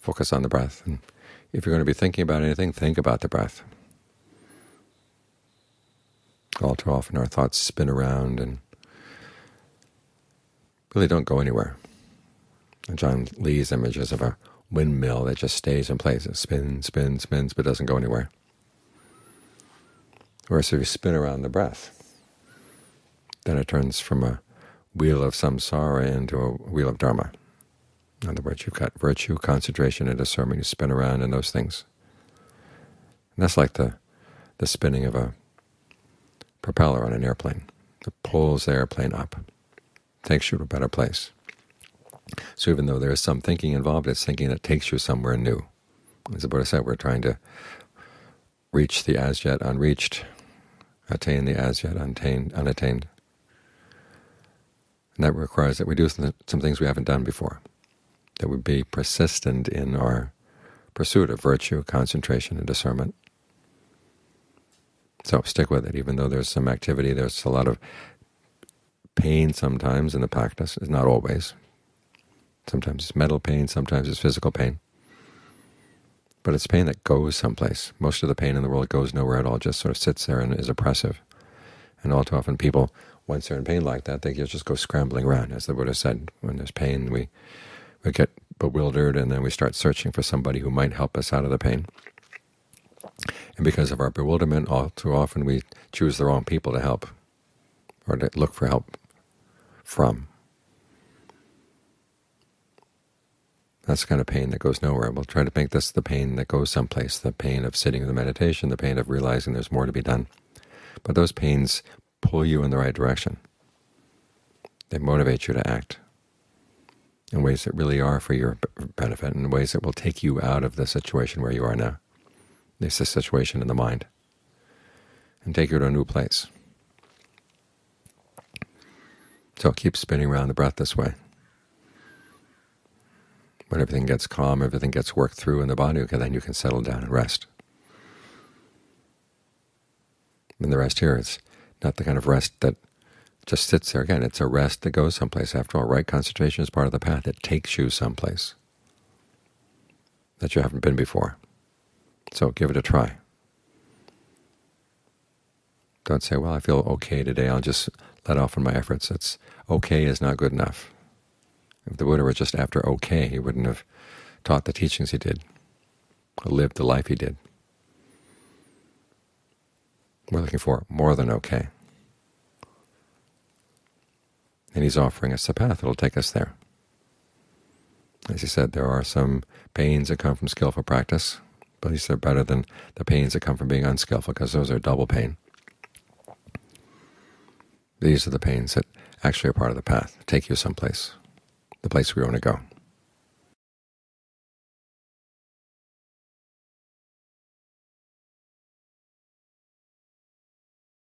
focus on the breath. And if you're going to be thinking about anything, think about the breath. All too often our thoughts spin around and really don't go anywhere. Ajaan Lee's images of a windmill that just stays in place. It spins, spins, spins, but doesn't go anywhere. Whereas if you spin around the breath, then it turns from a wheel of samsara into a wheel of dharma. In other words, you've got virtue, concentration, and discernment. You spin around in those things. And that's like the, the spinning of a propeller on an airplane. It pulls the airplane up, takes you to a better place. So even though there is some thinking involved, it's thinking that takes you somewhere new. As the Buddha said, we're trying to reach the as yet unreached, attain the as yet unattained. unattained. And that requires that we do some things we haven't done before, that we be persistent in our pursuit of virtue, concentration, and discernment. So stick with it, even though there's some activity, there's a lot of pain sometimes in the practice, it's not always. Sometimes it's mental pain, sometimes it's physical pain. But it's pain that goes someplace. Most of the pain in the world goes nowhere at all, just sort of sits there and is oppressive. And all too often people, once they're in pain like that, they just go scrambling around. As the Buddha said, when there's pain, we, we get bewildered and then we start searching for somebody who might help us out of the pain. And because of our bewilderment, all too often we choose the wrong people to help or to look for help from. That's the kind of pain that goes nowhere. We'll try to make this the pain that goes someplace, the pain of sitting in the meditation, the pain of realizing there's more to be done. But those pains pull you in the right direction. They motivate you to act in ways that really are for your benefit, in ways that will take you out of the situation where you are now, this situation in the mind, and take you to a new place. So keep spinning around the breath this way when everything gets calm, everything gets worked through in the body, okay, then you can settle down and rest. And the rest here is not the kind of rest that just sits there. Again, it's a rest that goes someplace. After all, right concentration is part of the path. It takes you someplace that you haven't been before. So give it a try. Don't say, well, I feel okay today, I'll just let off on my efforts. It's okay is not good enough. If the Buddha were just after okay, he wouldn't have taught the teachings he did, or lived the life he did. We're looking for more than okay. And he's offering us a path that will take us there. As he said, there are some pains that come from skillful practice, but at least they're better than the pains that come from being unskillful, because those are double pain. These are the pains that actually are part of the path, take you someplace the place we want to go.